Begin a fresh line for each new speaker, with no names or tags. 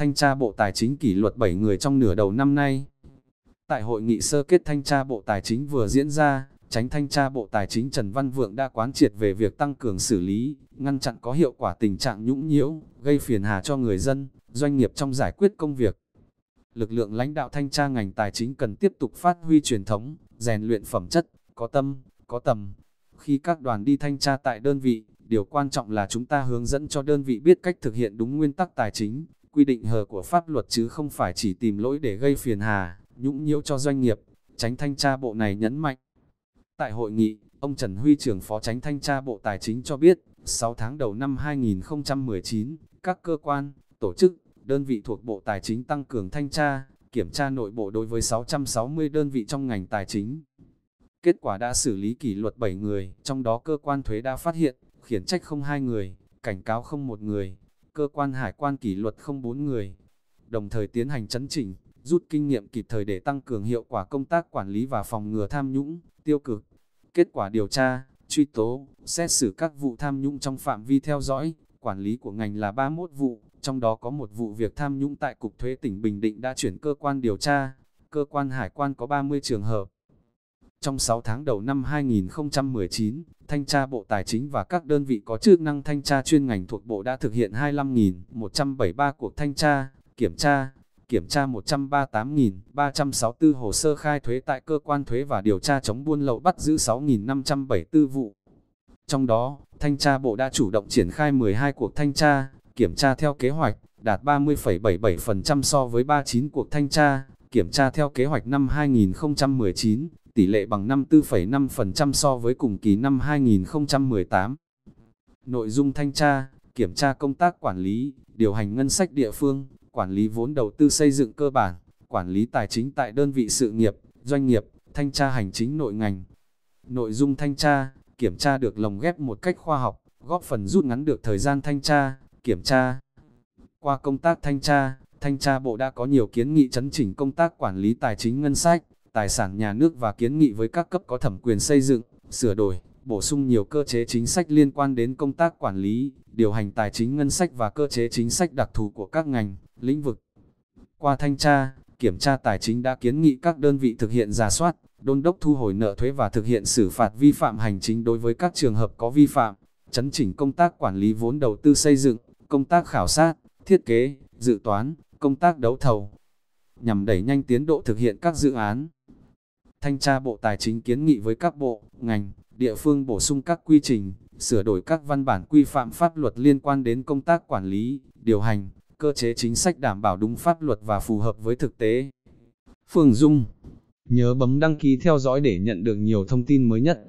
thanh tra Bộ Tài chính kỷ luật 7 người trong nửa đầu năm nay. Tại hội nghị sơ kết thanh tra Bộ Tài chính vừa diễn ra, tránh thanh tra Bộ Tài chính Trần Văn Vượng đã quán triệt về việc tăng cường xử lý, ngăn chặn có hiệu quả tình trạng nhũng nhiễu, gây phiền hà cho người dân, doanh nghiệp trong giải quyết công việc. Lực lượng lãnh đạo thanh tra ngành tài chính cần tiếp tục phát huy truyền thống, rèn luyện phẩm chất, có tâm, có tầm. Khi các đoàn đi thanh tra tại đơn vị, điều quan trọng là chúng ta hướng dẫn cho đơn vị biết cách thực hiện đúng nguyên tắc tài chính, quy định hờ của pháp luật chứ không phải chỉ tìm lỗi để gây phiền hà, nhũng nhiễu cho doanh nghiệp. Tránh thanh tra bộ này nhấn mạnh. Tại hội nghị, ông Trần Huy trưởng phó tránh thanh tra Bộ Tài chính cho biết, 6 tháng đầu năm 2019, các cơ quan, tổ chức, đơn vị thuộc Bộ Tài chính tăng cường thanh tra, kiểm tra nội bộ đối với 660 đơn vị trong ngành tài chính. Kết quả đã xử lý kỷ luật 7 người, trong đó cơ quan thuế đã phát hiện, khiển trách không hai người, cảnh cáo không một người, cơ quan hải quan kỷ luật không bốn người. Đồng thời tiến hành chấn chỉnh, rút kinh nghiệm kịp thời để tăng cường hiệu quả công tác quản lý và phòng ngừa tham nhũng, tiêu cực. Kết quả điều tra, truy tố, xét xử các vụ tham nhũng trong phạm vi theo dõi, quản lý của ngành là 31 vụ, trong đó có một vụ việc tham nhũng tại Cục Thuế tỉnh Bình Định đã chuyển cơ quan điều tra, cơ quan hải quan có 30 trường hợp. Trong 6 tháng đầu năm 2019, Thanh tra Bộ Tài chính và các đơn vị có chức năng thanh tra chuyên ngành thuộc Bộ đã thực hiện 25.173 cuộc thanh tra, kiểm tra, kiểm tra 138.364 hồ sơ khai thuế tại cơ quan thuế và điều tra chống buôn lậu bắt giữ 6.574 vụ. Trong đó, Thanh tra Bộ đã chủ động triển khai 12 cuộc thanh tra, kiểm tra theo kế hoạch, đạt 30,77% so với 39 cuộc thanh tra, kiểm tra theo kế hoạch năm 2019, tỷ lệ bằng 54,5% so với cùng kỳ năm 2018. Nội dung thanh tra, kiểm tra công tác quản lý, điều hành ngân sách địa phương, quản lý vốn đầu tư xây dựng cơ bản, quản lý tài chính tại đơn vị sự nghiệp, doanh nghiệp, thanh tra hành chính nội ngành. Nội dung thanh tra, kiểm tra được lồng ghép một cách khoa học, góp phần rút ngắn được thời gian thanh tra, kiểm tra. Qua công tác thanh tra, thanh tra bộ đã có nhiều kiến nghị chấn chỉnh công tác quản lý tài chính ngân sách, tài sản nhà nước và kiến nghị với các cấp có thẩm quyền xây dựng, sửa đổi, bổ sung nhiều cơ chế chính sách liên quan đến công tác quản lý, điều hành tài chính ngân sách và cơ chế chính sách đặc thù của các ngành, lĩnh vực. Qua thanh tra, kiểm tra tài chính đã kiến nghị các đơn vị thực hiện giả soát, đôn đốc thu hồi nợ thuế và thực hiện xử phạt vi phạm hành chính đối với các trường hợp có vi phạm, chấn chỉnh công tác quản lý vốn đầu tư xây dựng, công tác khảo sát, thiết kế, dự toán, công tác đấu thầu, nhằm đẩy nhanh tiến độ thực hiện các dự án. Thanh tra Bộ Tài chính kiến nghị với các bộ, ngành, địa phương bổ sung các quy trình, sửa đổi các văn bản quy phạm pháp luật liên quan đến công tác quản lý, điều hành, cơ chế chính sách đảm bảo đúng pháp luật và phù hợp với thực tế. Phương Dung Nhớ bấm đăng ký theo dõi để nhận được nhiều thông tin mới nhất.